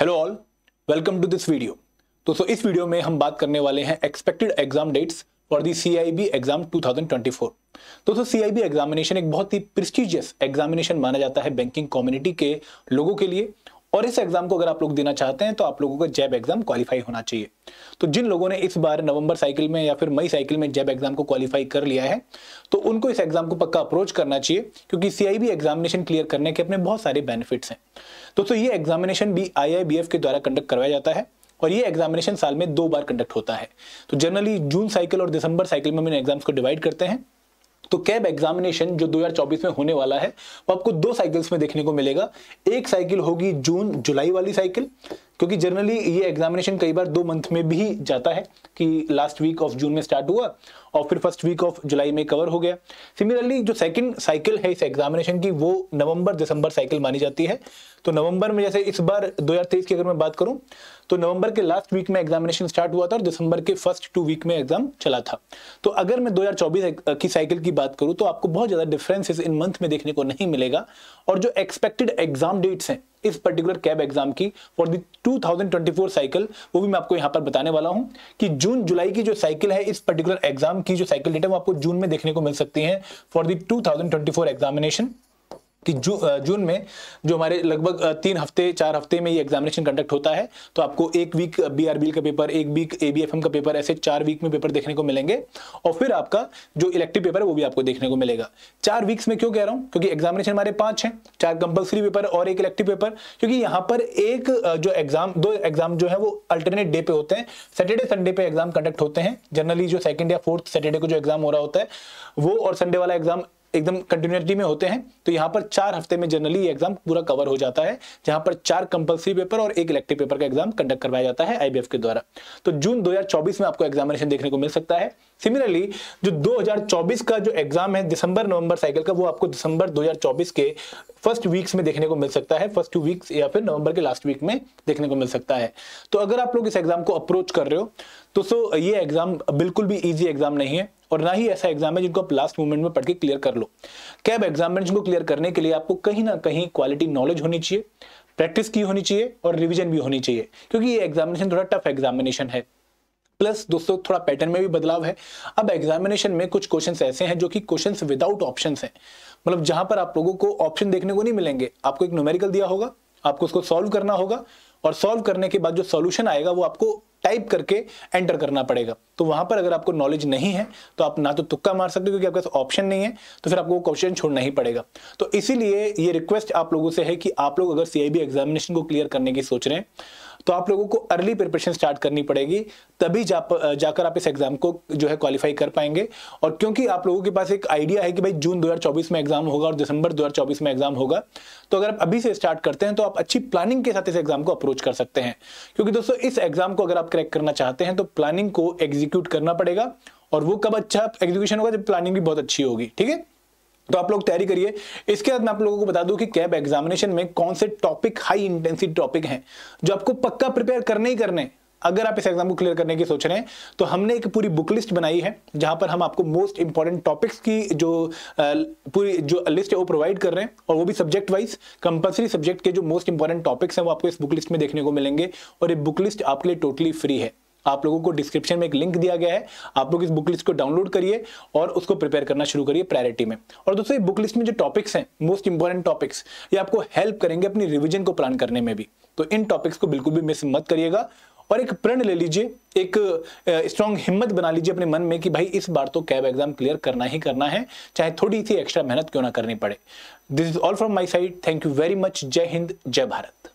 Hello all welcome to this video दोस्तों इस video में हम बात करने वाले हैं expected exam dates for the C I B exam 2024 दोस्तों सी आई बी एग्जामिनेशन एक बहुत ही प्रेस्टिजियस एग्जामिनेशन माना जाता है बैंकिंग कम्युनिटी के लोगों के लिए और इस एग्ज़ाम को अगर आप लोग देना चाहते हैं तो आप लोगों को जैब एग्ज़ाम क्वालिफाई होना चाहिए। तो जिन लोगों ने इस बार नवंबर साइकिल में या फिर मई साइकिल में जैब एग्ज़ाम को क्वालिफाई कर लिया है तो उनको इस एग्ज़ाम को पक्का अप्रोच करना चाहिए, क्योंकि सीआईबी एग्जामिनेशन क्लियर करने के अपने बहुत सारे बेनिफिट्स हैं। दोस्तों ये एग्जामिनेशन भी आई के द्वारा कंडक्ट करवाया जाता है, और ये एग्जामिनेशन साल में दो बार कंडक्ट होता है। तो जनरली जून साइकिल और दिसंबर साइकिल में हम एग्ज़ाम्स को डिवाइड करते हैं। तो कैब एग्जामिनेशन जो 2024 में होने वाला है, वो आपको दो साइकिल्स में देखने को मिलेगा। एक साइकिल होगी जून, जुलाई वाली साइकिल क्योंकि जनरली ये एग्जामिनेशन कई बार दो मंथ में भी जाता है कि लास्ट वीक ऑफ़ जून में स्टार्ट हुआ और फिर फ़र्स्ट वीक ऑफ़ जुलाई में कवर हो गया। सिमिलरली जो सेकंड साइकिल है इस एग्जामिनेशन की, वो नवंबर दिसंबर साइकिल मानी जाती है। तो नवंबर में जैसे इस बार 2023 की अगर मैं बात करूँ तो नवंबर के लास्ट वीक में एग्जामिनेशन स्टार्ट हुआ था और दिसंबर के फ़र्स्ट टू वीक में एग्ज़ाम चला था। तो अगर मैं 2024 की साइकिल की बात करूँ तो आपको बहुत ज़्यादा डिफरेंसेस इन मंथ में देखने को नहीं मिलेगा। और जो एक्सपेक्टेड एग्ज़ाम डेट्स हैं इस पर्टिकुलर कैब एग्ज़ाम की फॉर द 2024 साइकिल वो भी मैं आपको यहाँ पर बताने वाला हूँ कि जून, जुलाई की जो साइकिल है, इस पर्टिकुलर एग्ज़ाम की जो साइकिल डेट है, वो आपको जून में देखने को मिल सकती है फॉर द 2024 एग्जामिनेशन कि जू, जून में जो हमारे लगभग तीन हफ़्ते चार हफ़्ते में ये एग्जामिनेशन कंडक्ट होता है तो आपको एक वीक बी का पेपर एक week A B F M का पेपर ऐसे चार वीक में पेपर देखने को मिलेंगे और फिर आपका जो इलेक्टिव पेपर है वो भी आपको देखने को मिलेगा। चार वीक्स में क्यों कह रहा हूँ? क्योंकि एग्जामिनेशन हमारे पाँच हैं चार कंपल्सरी पेपर और एक इलेक्टिव पेपर क्योंकि यहाँ पर एक जो एग्ज़ाम दो एग्ज़ाम जो है वो अल्टरनेट डे पे होते हैं सैटरडे संडे पे एग्ज़ाम कंडक्ट होते हैं जनरली जो सेकंड या फोर्थ सैटरडे को जो एग्ज़ाम हो रहा होता है वो और संडे वाला एग्ज़ाम एकदम कंटिन्यूटी में होते हैं तो यहाँ पर चार हफ़्ते में जनरली एग्ज़ाम पूरा कवर हो जाता है, जहाँ पर चार कंपल्सरी पेपर और एक इलेक्टिव पेपर का एग्ज़ाम कंडक्ट करवाया जाता है आईबीएफ के द्वारा। तो जून 2024 में आपको एग्जामिनेशन देखने को मिल सकता है। सिमिलरली जो 2024 का जो एग्ज़ाम है, दिसंबर, नवंबर साइकिल का, वो आपको दिसंबर 2024 के फ़र्स्ट वीक्स में देखने को मिल सकता है फ़र्स्ट टू वीक्स या फिर नवंबर के लास्ट वीक में देखने को मिल सकता है। तो अगर आप लोग इस एग्ज़ाम को अप्रोच कर रहे हो तो सो ये एग्ज़ाम बिल्कुल भी ईजी एग्ज़ाम नहीं है और ना ही ऐसा एग्ज़ाम है जिनको आप लास्ट मोमेंट में पढ़ के क्लियर कर लो। कैब एग्जामिनेशन को क्लियर करने के लिए आपको कहीं ना कहीं क्वालिटी नॉलेज होनी चाहिए प्रैक्टिस की होनी चाहिए और रिविजन भी होनी चाहिए, क्योंकि ये एग्जामिनेशन थोड़ा टफ एग्जामिनेशन है। प्लस दोस्तों, थोड़ा पैटर्न में भी बदलाव है। अब एग्जामिनेशन में कुछ क्वेश्चन ऐसे हैं जो कि क्वेश्चंस विदाउट ऑप्शंस हैं। मतलब जहाँ पर आप लोगों को ऑप्शन देखने को नहीं मिलेंगे। आपको एक न्यूमेरिकल दिया होगा, आपको उसको सॉल्व करना होगा और सॉल्व करने के बाद जो सॉल्यूशन आएगा वो आपको टाइप करके एंटर करना पड़ेगा। तो वहाँ पर अगर आपको नॉलेज नहीं है तो आप ना तो तुक्का मार सकते हो क्योंकि आपके पास ऑप्शन नहीं है तो फिर आपको क्वेश्चन छोड़ना ही पड़ेगा। तो इसीलिए ये रिक्वेस्ट आप लोगों से है कि आप लोग अगर सीआईबी एग्जामिनेशन को क्लियर करने की सोच रहे हैं तो आप लोगों को अर्ली प्रिपरेशन स्टार्ट करनी पड़ेगी तभी जा, जाकर आप इस एग्ज़ाम को जो है क्वालिफाई कर पाएँगे। और क्योंकि आप लोगों के पास एक आइडिया है कि भाई जून 2024 में एग्ज़ाम होगा और दिसंबर 2024 में एग्ज़ाम होगा तो अगर आप अभी से स्टार्ट करते हैं तो आप अच्छी प्लानिंग के साथ इस एग्ज़ाम को अप्रोच कर सकते हैं। क्योंकि दोस्तों इस एग्ज़ाम को अगर आप क्रैक करना चाहते हैं तो प्लानिंग को एग्जीक्यूट करना पड़ेगा और वो कब अच्छा एग्जीक्यूशन होगा जब प्लानिंग भी बहुत अच्छी होगी ठीक है? तो आप लोग तैयारी करिए। इसके बाद मैं आप लोगों को बता दूँ कि कैब एग्जामिनेशन में कौन से टॉपिक हाई इंटेंसिटी टॉपिक हैं, जो आपको पक्का प्रिपेयर करने ही करने अगर आप इस एग्ज़ाम को क्लियर करने की सोच रहे हैं तो हमने एक पूरी बुक लिस्ट बनाई है, जहाँ पर हम आपको मोस्ट इंपॉर्टेंट टॉपिक्स की जो पूरी, जो लिस्ट है वो प्रोवाइड कर रहे हैं, और वो भी सब्जेक्ट वाइज कंपलसरी सब्जेक्ट के जो मोस्ट इंपॉर्टेंट टॉपिक्स हैं, वो आपको इस बुक लिस्ट में देखने को मिलेंगे, और ये बुक लिस्ट आपके लिए टोटली फ्री है। आप लोगों को डिस्क्रिप्शन में एक लिंक दिया गया है। आप लोग इस बुक लिस्ट को डाउनलोड करिए और उसको प्रिपेयर करना शुरू करिए प्रायोरिटी में। और दोस्तों, ये बुक लिस्ट में जो टॉपिक्स हैं मोस्ट इंपॉर्टेंट टॉपिक्स ये आपको हेल्प करेंगे अपनी रिविजन को प्लान करने में भी। तो इन टॉपिक्स को बिल्कुल भी मिस मत करिएगा और एक प्रण ले लीजिए, एक स्ट्रॉन्ग हिम्मत बना लीजिए अपने मन में कि भाई इस बार तो कैब एग्ज़ाम क्लियर करना ही करना है, चाहे थोड़ी सी एक्स्ट्रा मेहनत क्यों ना करनी पड़े। This is all from my side thank you very much जय हिंद जय भारत